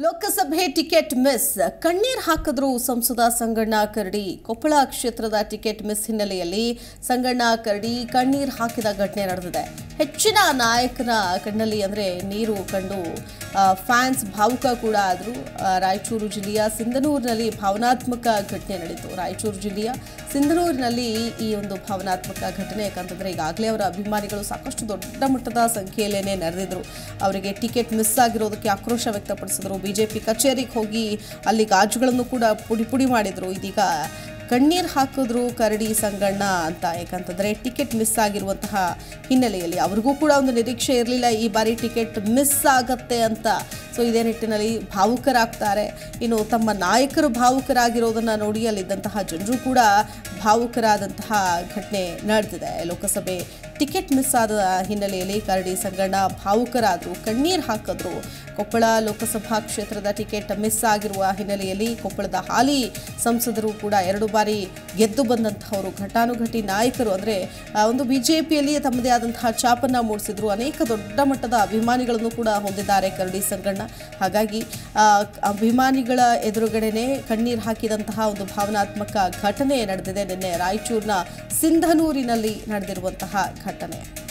ಲೋಕಸಭೆ ticket miss. ಕಣ್ಣೀರ್ ಹಾಕಿದ್ರು ಸಂಸದ ಸಂಗಣ್ಣ ಕರಡಿ. ಕೊಪ್ಪಳ ಕ್ಷೇತ್ರದ ಟಿಕೆಟ್ ಮಿಸ್ ಹಿನ್ನೆಲೆಯಲ್ಲಿ ಸಂಗಣ್ಣ ಕರಡಿ ಕಣ್ಣೀರ್ ಹಾಕಿದ ಘಟನೆ ನಡೆದಿದೆ. ಹೆಚ್ಚಿನ ನಾಯಕನ ಕಣ್ಣಲ್ಲಿ ಅಂದ್ರೆ ನೀರು ಕಂಡು ಫ್ಯಾನ್ಸ್ ಭಾವುಕ ಕೂಡ ಆದರು. ರಾಯಚೂರು ಜಿಲ್ಲೆಯ ಸಿಂಧನೂರಿನಲ್ಲಿ ಭಾವನಾತ್ಮಕ ಘಟನೆ ನಡೆಯಿತು. ರಾಯಚೂರು ಜಿಲ್ಲೆಯ ಸಿಂಧನೂರಿನಲ್ಲಿ ಈ ಒಂದು ಭಾವನಾತ್ಮಕ ಘಟನೆ ಯಾಕಂತಂದರೆ ಈಗಾಗಲೇ ಅವರ ಅಭಿಮಾನಿಗಳು ಸಾಕಷ್ಟು ದೊಡ್ಡ ಮಟ್ಟದ ಸಂಖ್ಯೆಯಲ್ಲೇನೆ ನೆರೆದಿದ್ರು ಅವರಿಗೆ ಟಿಕೆಟ್ ಮಿಸ್ ಆಗಿರೋದಕ್ಕೆ ಆಕ್ರೋಶ ವ್ಯಕ್ತಪಡಿಸಿದ್ರು. ಬಿಜೆಪಿ ಕಚೇರಿಗೆ ಹೋಗಿ ಅಲ್ಲಿ ಗಾಜುಗಳನ್ನು ಕೂಡ ಪುಡಿ ಪುಡಿ ಮಾಡಿದರು. ಇದೀಗ ಕಣ್ಣೀರು ಹಾಕಿದ್ರು ಕರಡಿ ಸಂಗಣ್ಣ ಅಂತ. ಯಾಕಂತಂದರೆ ಟಿಕೆಟ್ ಮಿಸ್ ಆಗಿರುವಂತಹ ಹಿನ್ನೆಲೆಯಲ್ಲಿ. ಅವ್ರಿಗೂ ಕೂಡ ಒಂದು ನಿರೀಕ್ಷೆ ಇರಲಿಲ್ಲ ಈ ಬಾರಿ ಟಿಕೆಟ್ ಮಿಸ್ ಆಗತ್ತೆ ಅಂತ. ಸೊ ಇದೇ ನಿಟ್ಟಿನಲ್ಲಿ ಭಾವುಕರಾಗ್ತಾರೆ. ಇನ್ನು ತಮ್ಮ ನಾಯಕರು ಭಾವುಕರಾಗಿರೋದನ್ನು ನೋಡಿ ಅಲ್ಲಿದ್ದಂತಹ ಜನರು ಕೂಡ ಭಾವುಕರಾದಂತಹ ಘಟನೆ ನಡೆದಿದೆ. ಲೋಕಸಭೆ ಟಿಕೆಟ್ ಮಿಸ್ ಆದ ಹಿನ್ನೆಲೆಯಲ್ಲಿ ಕರಡಿ ಸಂಗಣ್ಣ ಭಾವುಕರಾದರು, ಕಣ್ಣೀರು ಹಾಕಿದ್ರು. ಕೊಪ್ಪಳ ಲೋಕಸಭಾ ಕ್ಷೇತ್ರದ ಟಿಕೆಟ್ ಮಿಸ್ ಆಗಿರುವ ಹಿನ್ನೆಲೆಯಲ್ಲಿ ಕೊಪ್ಪಳದ ಹಾಲಿ ಸಂಸದರು ಕೂಡ ಎರಡು ಬಾರಿ ಗೆದ್ದು ಬಂದಂಥವರು ಘಟಾನುಘಟಿ ನಾಯಕರು. ಅಂದರೆ ಒಂದು ಬಿಜೆಪಿಯಲ್ಲಿ ತಮ್ಮದೇ ಆದಂತಹ ಛಾಪನ್ನು ಮೂಡಿಸಿದ್ರು. ಅನೇಕ ದೊಡ್ಡ ಮಟ್ಟದ ಅಭಿಮಾನಿಗಳನ್ನು ಕೂಡ ಹೊಂದಿದ್ದಾರೆ ಕರಡಿ ಸಂಗಣ್ಣ. ಹಾಗಾಗಿ ಅಭಿಮಾನಿಗಳ ಎದುರುಗಡೆನೆ ಕಣ್ಣೀರು ಹಾಕಿದಂತಹ ಒಂದು ಭಾವನಾತ್ಮಕ ಘಟನೆ ನಡೆದಿದೆ. ನಿನ್ನೆ ರಾಯಚೂರಿನ ಸಿಂಧನೂರಿನಲ್ಲಿ ನಡೆದಿರುವಂತಹ ಘಟನೆ.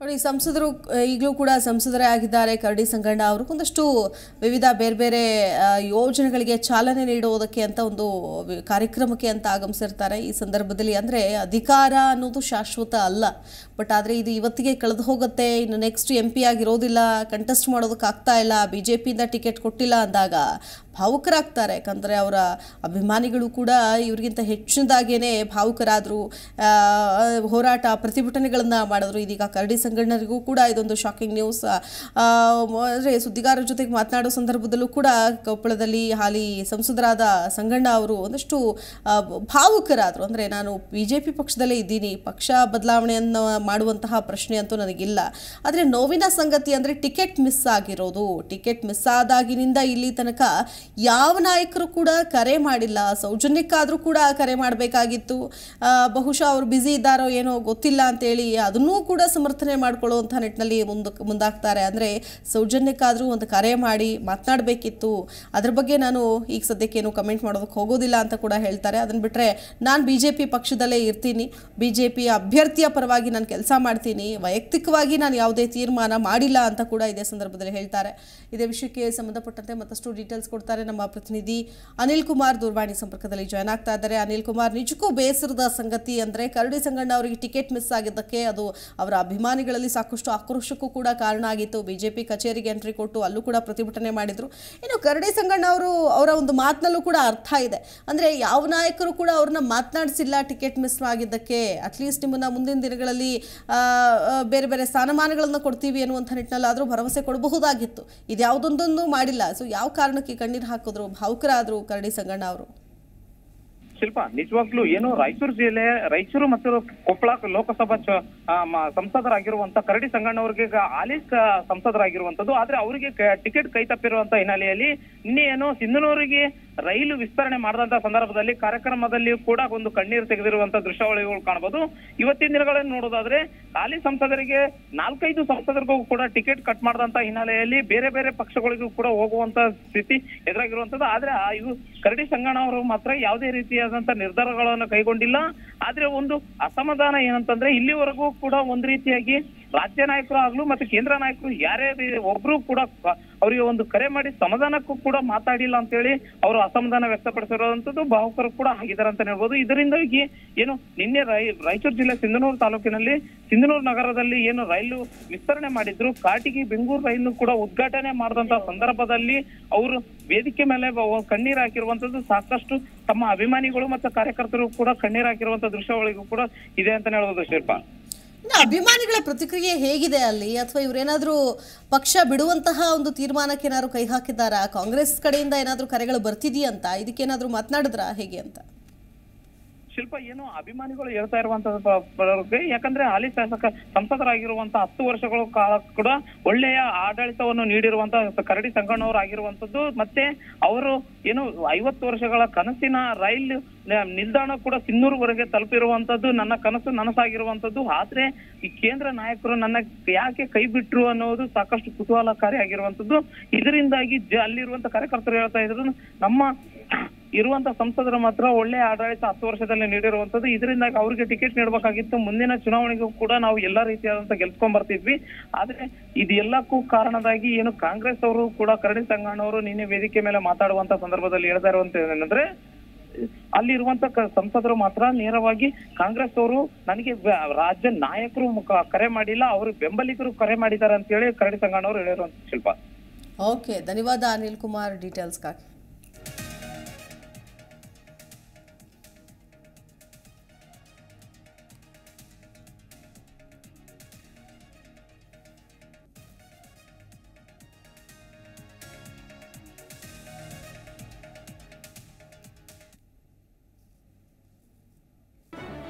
ನೋಡಿ, ಸಂಸದರು ಈಗಲೂ ಕೂಡ ಸಂಸದರೇ ಆಗಿದ್ದಾರೆ. ಕರಡಿ ಸಂಗಣ್ಣ ಅವರು ಒಂದಷ್ಟು ವಿವಿಧ ಬೇರೆ ಬೇರೆ ಯೋಜನೆಗಳಿಗೆ ಚಾಲನೆ ನೀಡುವುದಕ್ಕೆ ಅಂತ ಒಂದು ಕಾರ್ಯಕ್ರಮಕ್ಕೆ ಅಂತ ಆಗಮಿಸಿರ್ತಾರೆ. ಈ ಸಂದರ್ಭದಲ್ಲಿ ಅಂದರೆ ಅಧಿಕಾರ ಅನ್ನೋದು ಶಾಶ್ವತ ಅಲ್ಲ. ಬಟ್ ಆದರೆ ಇದು ಇವತ್ತಿಗೆ ಕಳೆದು ಹೋಗುತ್ತೆ. ಇನ್ನು ನೆಕ್ಸ್ಟ್ ಎಂ ಪಿ ಆಗಿರೋದಿಲ್ಲ. ಕಂಟೆಸ್ಟ್ ಮಾಡೋದಕ್ಕೆ ಆಗ್ತಾ ಇಲ್ಲ. ಬಿ ಜೆ ಪಿಯಿಂದ ಟಿಕೆಟ್ ಕೊಟ್ಟಿಲ್ಲ ಅಂದಾಗ ಭಾವುಕರಾಗ್ತಾರೆ. ಯಾಕಂದರೆ ಅವರ ಅಭಿಮಾನಿಗಳು ಕೂಡ ಇವರಿಗಿಂತ ಹೆಚ್ಚಿನದಾಗೇ ಭಾವುಕರಾದರು. ಹೋರಾಟ ಪ್ರತಿಭಟನೆಗಳನ್ನು ಮಾಡಿದ್ರು. ಇದೀಗ ಕರಡಿ ಸಂಗಣ್ಣರಿಗೂ ಕೂಡ ಇದೊಂದು ಶಾಕಿಂಗ್ ನ್ಯೂಸ್ ಅಂದರೆ ಸುದ್ದಿಗಾರರ ಜೊತೆಗೆ ಮಾತನಾಡೋ ಸಂದರ್ಭದಲ್ಲೂ ಕೂಡ ಕೊಪ್ಪಳದಲ್ಲಿ ಹಾಲಿ ಸಂಸದರಾದ ಸಂಗಣ್ಣ ಅವರು ಒಂದಷ್ಟು ಭಾವುಕರಾದರು. ಅಂದರೆ ನಾನು ಬಿ ಜೆ ಪಿ ಪಕ್ಷದಲ್ಲೇ ಇದ್ದೀನಿ. ಪಕ್ಷ ಬದಲಾವಣೆಯನ್ನು ಮಾಡುವಂತಹ ಪ್ರಶ್ನೆ ಅಂತೂ ನನಗಿಲ್ಲ. ಆದರೆ ನೋವಿನ ಸಂಗತಿ ಅಂದರೆ ಟಿಕೆಟ್ ಮಿಸ್ ಆಗಿರೋದು. ಟಿಕೆಟ್ ಮಿಸ್ ಆದಾಗಿನಿಂದ ಇಲ್ಲಿ ತನಕ ಯಾವ ನಾಯಕರು ಕೂಡ ಕರೆ ಮಾಡಿಲ್ಲ, ಸೌಜನ್ಯಕ್ಕಾದರೂ ಕೂಡ ಕರೆ ಮಾಡಬೇಕಾಗಿತ್ತು. ಬಹುಶಃ ಅವರು ಬ್ಯುಸಿ ಇದ್ದಾರೋ ಏನೋ ಗೊತ್ತಿಲ್ಲ ಅಂತೇಳಿ ಅದನ್ನೂ ಕೂಡ ಸಮರ್ಥನೆ ಮಾಡ್ಕೊಳ್ಳೋವಂಥ ನಿಟ್ಟಿನಲ್ಲಿ ಮುಂದಕ್ಕೆ ಮುಂದಾಗ್ತಾರೆ. ಅಂದರೆ ಸೌಜನ್ಯಕ್ಕಾದರೂ ಒಂದು ಕರೆ ಮಾಡಿ ಮಾತನಾಡಬೇಕಿತ್ತು. ಅದ್ರ ಬಗ್ಗೆ ನಾನು ಈಗ ಸದ್ಯಕ್ಕೇನು ಕಮೆಂಟ್ ಮಾಡೋದಕ್ಕೆ ಹೋಗೋದಿಲ್ಲ ಅಂತ ಕೂಡ ಹೇಳ್ತಾರೆ. ಅದನ್ನು ಬಿಟ್ಟರೆ ನಾನು ಬಿ ಜೆ ಪಿ ಪಕ್ಷದಲ್ಲೇ ಇರ್ತೀನಿ. ಬಿ ಜೆ ಪಿ ಅಭ್ಯರ್ಥಿಯ ಪರವಾಗಿ ನಾನು ಕೆಲಸ ಮಾಡ್ತೀನಿ. ವೈಯಕ್ತಿಕವಾಗಿ ನಾನು ಯಾವುದೇ ತೀರ್ಮಾನ ಮಾಡಿಲ್ಲ ಅಂತ ಕೂಡ ಇದೇ ಸಂದರ್ಭದಲ್ಲಿ ಹೇಳ್ತಾರೆ. ಇದೇ ವಿಷಯಕ್ಕೆ ಸಂಬಂಧಪಟ್ಟಂತೆ ಮತ್ತಷ್ಟು ಡೀಟೇಲ್ಸ್ ಕೊಡ್ತಾರೆ ನಮ್ಮ ಪ್ರತಿನಿಧಿ ಅನಿಲ್ ಕುಮಾರ್ ದೂರವಾಣಿ ಸಂಪರ್ಕದಲ್ಲಿ ಜಾಯ್ನ್ ಆಗ್ತಾ ಇದ್ದಾರೆ. ಅನಿಲ್ ಕುಮಾರ್, ನಿಜಕ್ಕೂ ಬೇಸರದ ಸಂಗತಿ ಅಂದರೆ ಕರಡಿ ಸಂಗಣ್ಣ ಅವರಿಗೆ ಟಿಕೆಟ್ ಮಿಸ್ ಆಗಿದ್ದಕ್ಕೆ ಅದು ಅವರ ಅಭಿಮಾನಿಗಳಲ್ಲಿ ಸಾಕಷ್ಟು ಆಕ್ರೋಶಕ್ಕೂ ಕೂಡ ಕಾರಣ ಆಗಿತ್ತು. ಬಿಜೆಪಿ ಕಚೇರಿಗೆ ಎಂಟ್ರಿ ಕೊಟ್ಟು ಅಲ್ಲೂ ಕೂಡ ಪ್ರತಿಭಟನೆ ಮಾಡಿದ್ರು. ಇನ್ನು ಕರಡಿ ಸಂಗಣ್ಣ ಅವರು, ಅವರ ಒಂದು ಮಾತಿನಲ್ಲೂ ಕೂಡ ಅರ್ಥ ಇದೆ. ಅಂದರೆ ಯಾವ ನಾಯಕರು ಕೂಡ ಅವ್ರನ್ನ ಮಾತನಾಡಿಸಿಲ್ಲ ಟಿಕೆಟ್ ಮಿಸ್ ಆಗಿದ್ದಕ್ಕೆ. ಅಟ್ಲೀಸ್ಟ್ ನಿಮ್ಮನ್ನ ಮುಂದಿನ ದಿನಗಳಲ್ಲಿ ಬೇರೆ ಬೇರೆ ಸ್ಥಾನಮಾನಗಳನ್ನ ಕೊಡ್ತೀವಿ ಅನ್ನುವಂಥ ನಿಟ್ಟಿನಲ್ಲಾದರೂ ಭರವಸೆ ಕೊಡಬಹುದಾಗಿತ್ತು. ಇದು ಯಾವುದೊಂದೊಂದು ಮಾಡಿಲ್ಲ. ಸೊ ಯಾವ ಕಾರಣಕ್ಕೆ ಕಣ್ಣೀರು ಹಾಕಿದ್ರು, ಭಾವುಕರಾದ್ರು ಕರಡಿ ಸಂಗಣ್ಣ ಅವರು? ಶಿಲ್ಪ, ನಿಜವಾಗ್ಲೂ ಏನು ರಾಯಚೂರು ಜಿಲ್ಲೆ, ರಾಯಚೂರು ಮತ್ತು ಕೊಪ್ಪಳ ಲೋಕಸಭಾ ಸಂಸದರಾಗಿರುವಂತ ಕರಡಿ ಸಂಗಣ್ಣ ಅವ್ರಿಗೆ ಹಾಲಿ ಸಂಸದರಾಗಿರುವಂತದ್ದು ಆದ್ರೆ ಅವರಿಗೆ ಟಿಕೆಟ್ ಕೈ ತಪ್ಪಿರುವಂತ ಹಿನ್ನೆಲೆಯಲ್ಲಿ ನಿನ್ನೆ ಏನು ಸಿಂಧನೂರಿಗೆ ರೈಲು ವಿಸ್ತರಣೆ ಮಾಡಿದಂತ ಸಂದರ್ಭದಲ್ಲಿ ಕಾರ್ಯಕ್ರಮದಲ್ಲಿ ಕೂಡ ಒಂದು ಕಣ್ಣೀರು ತೆಗೆದಿರುವಂತ ದೃಶ್ಯಾವಳಿಗಳು ಕಾಣಬಹುದು. ಇವತ್ತಿನ ದಿನಗಳನ್ನು ನೋಡೋದಾದ್ರೆ ಹಾಲಿ ಸಂಸದರಿಗೆ ನಾಲ್ಕೈದು ಸಂಸದರಿಗೂ ಕೂಡ ಟಿಕೆಟ್ ಕಟ್ ಮಾಡಿದಂತ ಹಿನ್ನೆಲೆಯಲ್ಲಿ ಬೇರೆ ಬೇರೆ ಪಕ್ಷಗಳಿಗೂ ಕೂಡ ಹೋಗುವಂತ ಸ್ಥಿತಿ ಎದುರಾಗಿರುವಂತದ್ದು. ಆದ್ರೆ ಆ ಇವು ಕರಡಿ ಸಂಗಣ್ಣ ಅವರು ಮಾತ್ರ ಯಾವುದೇ ರೀತಿಯಾದಂತ ನಿರ್ಧಾರಗಳನ್ನು ಕೈಗೊಂಡಿಲ್ಲ. ಆದ್ರೆ ಒಂದು ಅಸಮಾಧಾನ ಏನಂತಂದ್ರೆ ಇಲ್ಲಿವರೆಗೂ ಕೂಡ ಒಂದ್ ರೀತಿಯಾಗಿ ರಾಜ್ಯ ನಾಯಕರು ಆಗ್ಲು ಮತ್ತೆ ಕೇಂದ್ರ ನಾಯಕರು ಯಾರೇ ಒಬ್ರು ಕೂಡ ಅವರಿಗೆ ಒಂದು ಕರೆ ಮಾಡಿ ಸಮಾಧಾನಕ್ಕೂ ಕೂಡ ಮಾತಾಡಿಲ್ಲ ಅಂತೇಳಿ ಅವರು ಅಸಮಾಧಾನ ವ್ಯಕ್ತಪಡಿಸಿರುವಂತದ್ದು ಭಾವುಕರು ಕೂಡ ಆಗಿದ್ದಾರೆ ಅಂತ ಹೇಳ್ಬೋದು. ಇದರಿಂದಾಗಿ ಏನು ನಿನ್ನೆ ರಾಯಚೂರು ಜಿಲ್ಲೆ ಸಿಂಧನೂರು ತಾಲೂಕಿನಲ್ಲಿ ಸಿಂಧನೂರು ನಗರದಲ್ಲಿ ಏನು ರೈಲು ವಿಸ್ತರಣೆ ಮಾಡಿದ್ರು. ಕಾಟಿಗೆ ಬೆಂಗಳೂರು ರೈಲು ಕೂಡ ಉದ್ಘಾಟನೆ ಮಾಡಿದಂತ ಸಂದರ್ಭದಲ್ಲಿ ಅವರು ವೇದಿಕೆ ಮೇಲೆ ಕಣ್ಣೀರ್ ಹಾಕಿರುವಂತದ್ದು ಸಾಕಷ್ಟು ತಮ್ಮ ಅಭಿಮಾನಿಗಳು ಮತ್ತು ಕಾರ್ಯಕರ್ತರು ಕೂಡ ಕಣ್ಣೀರ್ ಹಾಕಿರುವಂತ ದೃಶ್ಯಗಳಿಗೂ ಕೂಡ ಇದೆ ಅಂತ ಹೇಳ್ಬೋದು ಶಿಲ್ಪ ಅಭಿಮಾನಿಗಳ ಪ್ರತಿಕ್ರಿಯೆ ಹೇಗಿದೆ ಅಲ್ಲಿ? ಅಥವಾ ಇವರೇನಾದರೂ ಪಕ್ಷ ಬಿಡುವಂತಹ ಒಂದು ತೀರ್ಮಾನಕ್ಕೆ ಏನಾದ್ರು ಕೈ ಹಾಕಿದ್ದಾರಾ? ಕಾಂಗ್ರೆಸ್ ಕಡೆಯಿಂದ ಏನಾದರೂ ಕರೆಗಳು ಬರ್ತಿದೆಯಂತ? ಇದಕ್ಕೇನಾದರೂ ಮಾತನಾಡಿದ್ರಾ? ಹೇಗೆ ಅಂತ? ಶಿಲ್ಪ ಏನು ಅಭಿಮಾನಿಗಳು ಹೇಳ್ತಾ ಇರುವಂತದ್ದು ಯಾಕಂದ್ರೆ ಹಾಲಿ ಶಾಸಕ, ಸಂಸದರಾಗಿರುವಂತ ಹತ್ತು ವರ್ಷಗಳ ಕಾಲ ಕೂಡ ಒಳ್ಳೆಯ ಆಡಳಿತವನ್ನು ನೀಡಿರುವಂತ ಕರಡಿ ಸಂಗಣ್ಣವರಾಗಿರುವಂತದ್ದು ಮತ್ತೆ ಅವರು ಏನು ಐವತ್ತು ವರ್ಷಗಳ ಕನಸಿನ ರೈಲ್ ನಿಲ್ದಾಣ ಕೂಡ ಸಿನ್ನೂರ್ವರೆಗೆ ತಲುಪಿರುವಂತದ್ದು, ನನ್ನ ಕನಸು ನನಸಾಗಿರುವಂತದ್ದು. ಆದ್ರೆ ಈ ಕೇಂದ್ರ ನಾಯಕರು ನನ್ನ ಯಾಕೆ ಕೈ ಬಿಟ್ರು ಅನ್ನೋದು ಸಾಕಷ್ಟು ಕುತೂಹಲಕಾರಿ ಆಗಿರುವಂತದ್ದು. ಇದರಿಂದಾಗಿ ಅಲ್ಲಿರುವಂತ ಕಾರ್ಯಕರ್ತರು ಹೇಳ್ತಾ ಇದ್ರು ನಮ್ಮ ಇರುವಂತ ಸಂಸದರು ಮಾತ್ರ ಒಳ್ಳೆ ಆಡಳಿತ ಹತ್ತು ವರ್ಷದಲ್ಲಿ ನೀಡಿರುವಂತದ್ದು. ಇದರಿಂದ ಅವ್ರಿಗೆ ಟಿಕೆಟ್ ನೀಡಬೇಕಾಗಿತ್ತು. ಮುಂದಿನ ಚುನಾವಣೆಗೂ ಕೂಡ ನಾವು ಎಲ್ಲಾ ರೀತಿಯಾದಂತ ಗೆಲ್ಸ್ಕೊಂಡ್ ಬರ್ತಿದ್ವಿ. ಆದ್ರೆ ಇದೆಲ್ಲಕ್ಕೂ ಕಾರಣದಾಗಿ ಏನು ಕಾಂಗ್ರೆಸ್ ಅವರು ಕೂಡ ಕರಡಿ ಸಂಗಣ್ಣವರು ನಿನ್ನೆ ವೇದಿಕೆ ಮೇಲೆ ಮಾತಾಡುವಂತ ಸಂದರ್ಭದಲ್ಲಿ ಹೇಳ್ತಾ ಇರುವಂತ ಏನಂದ್ರೆ ಅಲ್ಲಿರುವಂತ ಸಂಸದರು ಮಾತ್ರ ನೇರವಾಗಿ ಕಾಂಗ್ರೆಸ್ ಅವರು ನನಗೆ ರಾಜ್ಯ ನಾಯಕರು ಕರೆ ಮಾಡಿಲ್ಲ, ಅವರು ಬೆಂಬಲಿಗರು ಕರೆ ಮಾಡಿದ್ದಾರೆ ಅಂತ ಹೇಳಿ ಕರಡಿ ಸಂಗಣ್ಣವರು ಹೇಳಿರುವಂತ ಶಿಲ್ಪ. ಓಕೆ, ಧನ್ಯವಾದ ಅನಿಲ್ ಕುಮಾರ್. ಡೀಟೇಲ್ಸ್ಗಾಗಿ